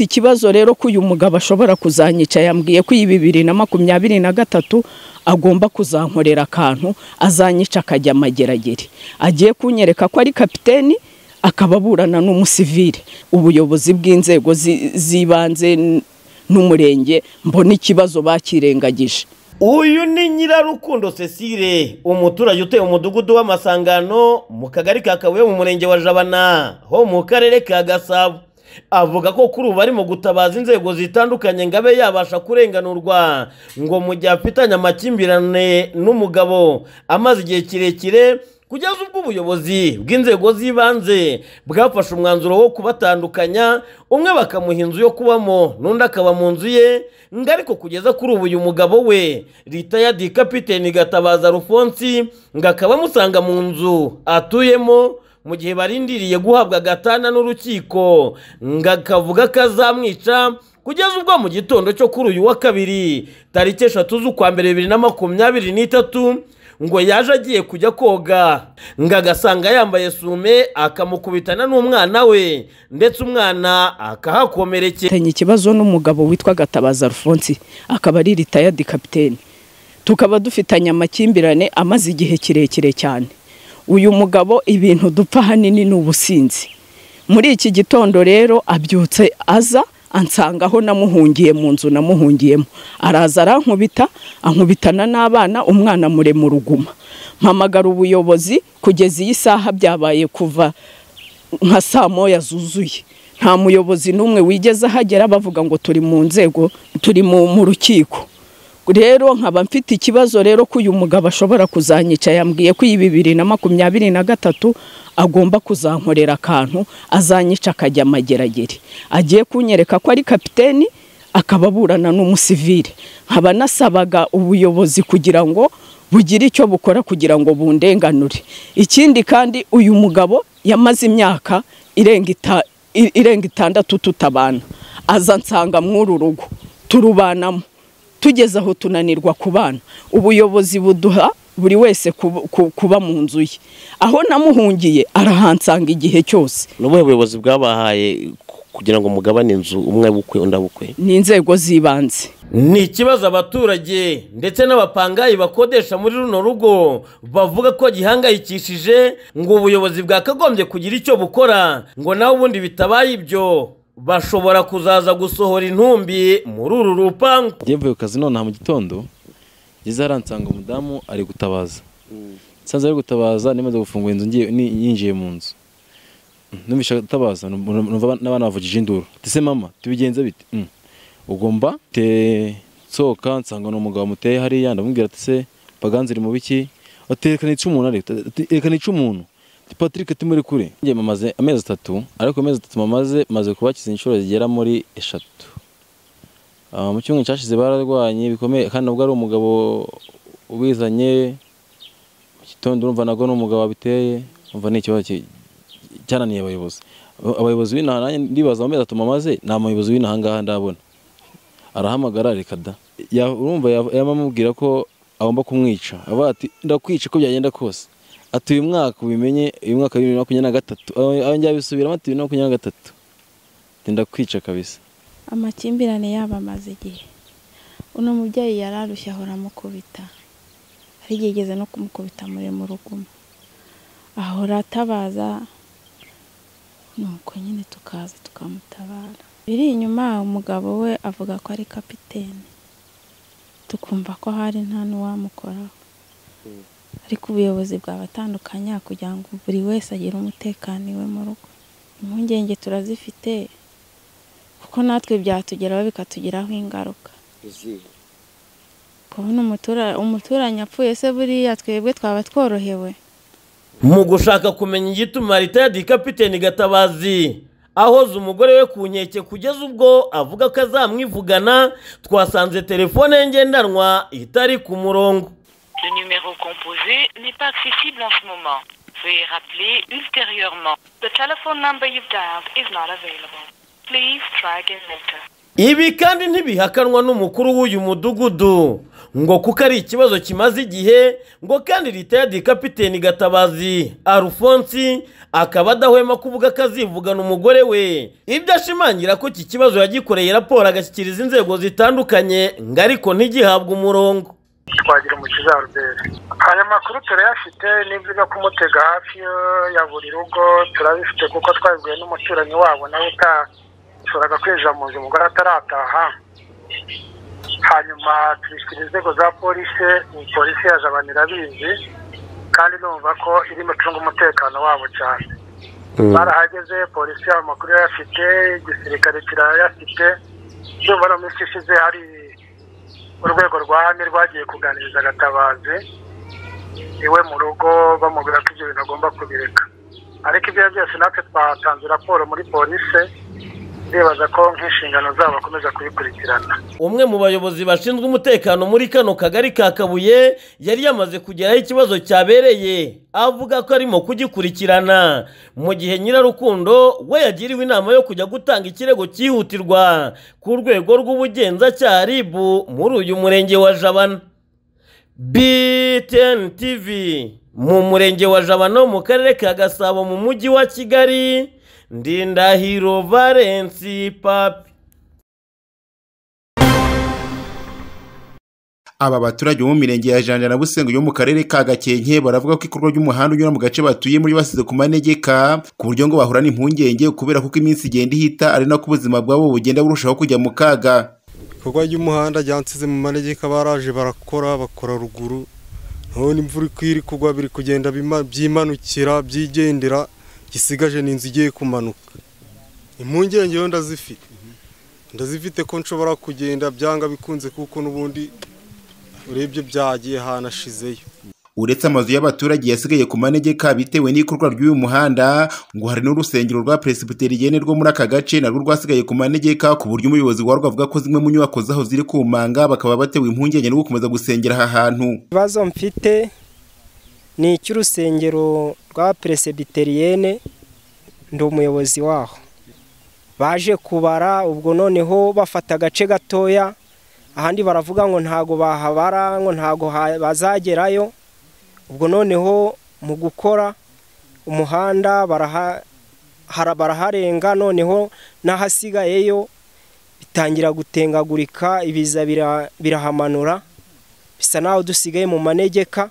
mfite ikibazo rero ko uyu mugabo ashobora kuzanyica yambwiye ko iyi bibiri na makumyabiri na gatatu agomba kuzankorera akantu azanyica akajya amageragere agiye kunyereka ko ari kapiteni akaba aburana n'umusivire ubuyobozi bw'inzego zi- z'ibanze n'umurenge mbona ikibazo bakirengagije. Uyu ni nyirarukundo cecile umuturage utuye mu mudugudu w'amasangano mu kagari ka kabuye mu murenge wa jabana ho mu karere ka gasabo. Avuga ko kuri ubu arimo gutabaza inzego zitandukanye ngo abe yabasha kurenganurwa ngo mu gihe afitanye amakimbirane n'umugabo amaze igihe kirekire kugeza ubwo ubuyobozi bw'inzego z'ibanze bwafashe umwanzuro wo kubatandukanya umwe bakamuha inzu yo kubamo n'undi akaba mu nzu ye ngo ariko kugeza kuri ubu uyu mugabo we ritayadi kapiteni gatabaza rufonsi ngo akaba amusanga mu nzu atuyemo mu gihe barindiriye guhabwa agatanda n'urukiko ngo akavuga ko azamwica kugeza ubwo mu gitondo cyo kuri uyu wa kabiri tariki eshatu z'ukwa mbere bibiri na makumyabiri n'itatu ngo yaje agiye kujya koga. Ngo agasanga yambaye sume akamukubitana n'umwana we ndetse umwana akahakomerekera. Ikibazo n'umugabo witwa gatabaza alphonse akaba ari ritayadi kapiteni tukaba dufitanye amakimbirane amaze igihe kirekire cyane. Uyu mugabo ibintu dupfa ahanini ni ubusinzi. Muri iki gitondo rero abyutse aza ansanga aho namuhungiye mu nzu namuhungiyemo. Araza arankubita ankubitana n'abana umwana murema uruguma mpamagara ubuyobozi kugeza iyi saha byabaye kuva nka saa moya zuzuye. Nta muyobozi n'umwe wigeze ahagera bavuga ngo turi mu nzego turi mu rukiko. Rero nkaba mfite ikibazo rero ko uyu mugabo ashobora kuzanyica. Yambwiye ko iyi bibiri na makumyabiri na gatatu agomba kuzankorera akantu azanyica akajya amageragere. Agiye kunyereka ko ari kapiteni akaba aburana n'umusivire nkaba nasabaga ubuyobozi kugira ngo bugire icyo bukora kugira ngo bundenganure. Ikindi kandi uyu mugabo yamaze imyaka irenga itandatu tutabana. Aza nsanga mw'uru rugo turubanamo. Tugeze aho tunanirwa kubana ubuyobozi buduha buri wese kuba- ku- kuba mu nzu ye. Aho namuhungiye arahansanga igihe cyose. Ni ubuhe buyobozi bwabahaye kugira ngo mugabane inzu umwe bukwe undi abukwe? Ni inzego z'ibanze. Ni ikibazo abaturage ndetse n'abapangayi bakodesha muri runo rugo bavuga ko gihangayikishije ngo ubuyobozi bwakagombye kugira icyo bukora ngo nawe ubundi bitabaye ibyo. Bashobora kuzaza gusohora intumbi muri uru rupangu. Mvuye ku kazi nonaha mu gitondo ngeze hariya nsanga umudamu ari gutabaza. Nsanze ari gutabaza nimaze gufungura inzu yinjiye mu nzu. Numvisha atabaza n'abana bavugije induru. Ati se mama tubigenze bite? "Mm." ugomba te nsohoka nsanga ni umugabo muteye hariya ndamubwira ati se baganze iri mu biki? Ati reka nice umuntu ari ati reka nice umuntu. Patrick ati muri kure njye mamaze amezi atatu ariko amezi atatu mamaze maze kubakiza inshuro zigera muri eshatu. Ah, mu cyumweru cyashize bararwanye bikomeye. Kandi nabwo ari umugabo ubizanye mu gitondo urumva nabwo ni umugabo wabiteye umva ni ikibazo ki- cyananiye abayobozi. Aba- abayobozi b'inaha nanjye ndibaza mu mezi atatu mamaze nta muyobozi w'inaha ngaha ndabona. Arahamagara reka da. Urumva ya- yamamubwira ko agomba kumwica. Avuga ati ndakwica uko byagenda kose. Ati uyu mwaka ubimenye uyu mwaka wa bibiri na makumyabiri na gatatu. Aho njya bisubiramo ati bibiri na makumyabiri na gatatu. Ati ndakwica kabisa. Amakimbirane yabo amaze igihe. Uno mubyeyi yararushye ahora amukubita. Hari igihe igeze no kumukubita muri mu rugumo ahora atabaza nuko nyine tukaza tukamutabara. Biri inyuma umugabo we avuga ko ari kapitene tukumva ko hari nta n'uwamukoraho. Ariko ubuyobozi bwabatandukanya kugira ngo buri wese agire umutekano iwe mu rugo. Impungenge turazifite kuko natwe byatugeraho bikatugiraho ingaruka. Kubona umutura- umuturanyi apfuye se buriya twebwe twaba tworohewe. Mu gushaka kumenya igituma ritayadi kapiteni gatabazi ahoza umugore we ku nkeke kugeza ubwo avuga ko azamwivugana twasanze telefone ye ngendanwa itari ku murongo. Le numéro composé n'est pas accessible en ce moment. Veuillez rappeler ultérieurement. The telephone number you've dialed is not available. Please try again later. ibi kandi ntibihakanwa n'umukuru w'uyu mudugudu ngo kuko ari ikibazo kimaze igihe ngo kandi ritayadi kapiteni gatabazi arufonsi akaba adahwema kuvuga ko azivugana umugore we ibyo ashimangira ko iki kibazo yagikoreye raporo agashyikiriza inzego zitandukanye ngo ariko ntigihabwe umurongo twagira umukiza Albert aya makuru turayafite n'ibyo byo kumutega hafi ya buri rugo turabifite kuko twabibwiwe n'umuturanyi wabo nawe utashoboraga kwinjira mu nzu umugore atarataha. Hanyuma tubishyira inzego za polisi polisi ya jabana irabizi kandi numva ko irimo icunga umutekano wabo cyane. Barahageze polisi yabo amakuru yayafite igisirikare kirayafite ndumva no minsi ishize hari urwego rwa hame rwagiye kuganiriza agatabazi iwe mu rugo bamubwira ko ibyo bintu agomba kubireka. Ariko ibyo byose natwe twatanze raporo muri polisi ndibaza ko nk'inshingano zabo bakomeza kubikurikirana. Umwe mu bayobozi bashinzwe umutekano muri kano kagari ka kabuye yari yamaze kugeraho ikibazo cyabereye. Avuga ko arimo kugikurikirana. Mu gihe nyirarukundo we yagiriwe inama yo kujya gutanga ikirego cyihutirwa ku rwego rw'ubugenzacyaha rib muri uyu murenge wa jabana. Btn tv mu murenge wa jabana mu karere ka gasabo mu mujyi wa kigali ndindahiro valensi papi. Aba baturage bo mu mirenge ya janja na busengo yo mu karere ka gakenke baravuga ko ikorwa ry'umuhanda unyura mu gace batuye muri basize ku manegeka ku buryo ngo bahura n'impungenge kubera kuko iminsi igenda ihita ari nako ubuzima bwabo bugenda burushaho kujya mu kaga. Ikorwa ry'umuhanda ryansize mu manegeka baraje barakora bakora ruguru. None imvura iri kugwa biri kugenda bima- byimanukira byigendera. Gisigaje ni inzu igiye kumanuka. Impungenge yo ndazifite. Ndazifite ko nshobora kugenda byanga bikunze kuko n'ubundi urebye byagiye hanashizeyo. Uretse amazu y'abaturage yasigaye ku manegeka bitewe n'ikorwa ry'uyu muhanda ngo hari n'urusengero rwa presbyterienne rwo muri aka gace narwo rwasigaye ku manegeka ku buryo umuyobozi warwo avuga ko zimwe mu nyubako zaho ziri ku manga bakaba batewe impungenge no gukomeza gusengera aha hantu. Ikibazo mfite ni icy'urusengero rwa peresibiteriyene ndi umuyobozi waho. Baje kubara ubwo noneho bafata agace gatoya ahandi baravuga ngo ntago bahabara ngo ntago bazagerayo. Ubwo noneho mu gukora umuhanda baraharenga noneho n'ahasigayeyo bitangira gutengagurika ibiza bira- birahamanura bisa naho dusigaye mu manegeka.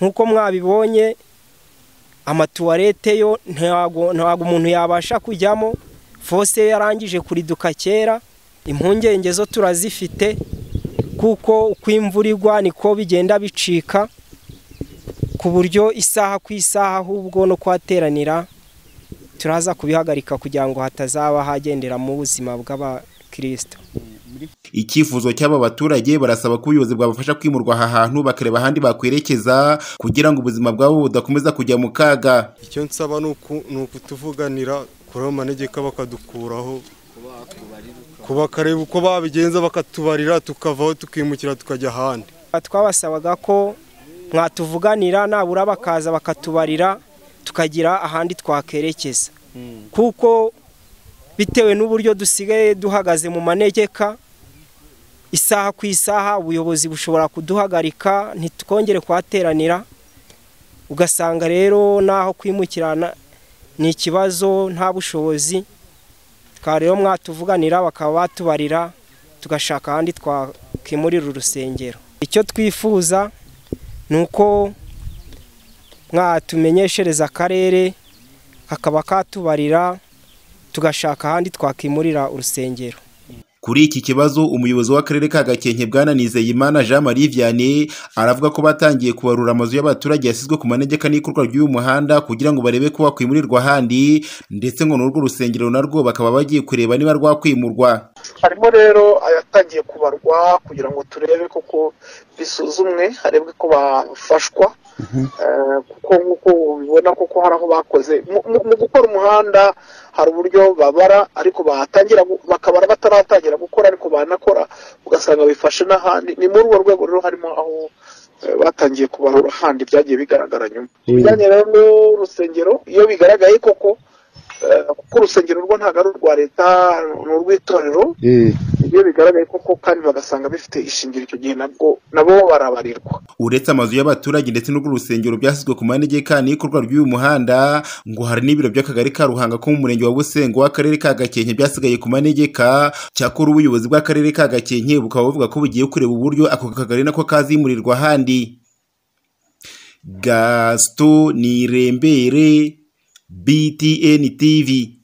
Nk'uko mwabibonye amatuwarete yo ntago umuntu yabasha kujyamo. Fose yarangije kuriduka kera impungenge zo turazifite kuko uko imvura igwa niko bigenda bicika ku buryo isaha ku isaha ahubwo no kuhateranira turaza kubihagarika kugira ngo hatazaba hagendera mu buzima bw'abakristo. Icyifuzo cy'aba baturage barasaba ko ubuyobozi bwabafasha kwimurwa aha hantu bakareba ahandi bakwerekeza kugira ngo ubuzima bwabo budakomeza kujya mu kaga. Icyo nsaba ni uku- ni ukutuvuganira kuri ayo manegeka bakadukuraho ko bakareba uko babigenza bakatubarira tukavaho tukimukira tukajya ahandi. Twabasabaga ko mwatuvuganira nabura bakaza bakatubarira tukagira ahandi twakerekeza. Kuko bitewe n'uburyo dusigaye duhagaze mu manegeka isaha ku isaha ubuyobozi bushobora kuduhagarika ntitwongere kuhateranira. Ugasanga rero n'aho kwimukirana ni ikibazo nta bushobozi. Twaba rero mwatuvuganira bakaba batubarira tugashaka ahandi twakimurira urusengero. Icyo twifuza ni uko mwatumenyeshereza akarere kakaba katubarira tugashaka ahandi twakimurira urusengero. Kuri iki kibazo umuyobozi w'akarere ka gakenke bwana nizeyimana jean marie vianney aravuga ko batangiye kubarura amazu y'abaturage yasizwe ku manegeka n'ikorwa ry'uyu muhanda kugira ngo barebe ko wakwimurirwa ahandi ndetse ngo n'urwo rusengero narwo bakaba bagiye kureba niba rwakwimurwa. Harimo rero ayatangiye kubarwa kugira ngo turebe koko bisuzumwe harebwe ko bafashwa Eh, kuko nk'uko ubibona koko hari aho bakoze. Mu gukora umuhanda hari uburyo babara ariko batangira bakabara bataratangira gukora ariko banakora ugasanga bifashe n'ahandi. Ni muri urwo rwego rero harimo aho eh, batangiye kubarura ahandi byagiye bigaragara nyuma. Ibijyanye rero n'urusengero iyo bigaragaye koko eh, kuko urusengero rwo ntabwo ari urwa leta ni urw'itorero. Iyo bigaragaye koko kandi bagasanga bifite ishingiro icyo gihe nabwo nabo barabarirwa. Uretse amazu y'abaturage ndetse n'urwo rusengero byasizwe ku manegeka n'ikorwa ry'uyu muhanda ngo hari n'ibiro by'akagari ka ruhanga ko mu murenge wa busengo w'akarere ka gakenke byasigaye ku manegeka cyakora ubuyobozi bw'akarere ka gakenke bukaba buvuga ko bugiye kureba uburyo ako kagari nako kazimurirwa ahandi. Gasito nirembere btn tv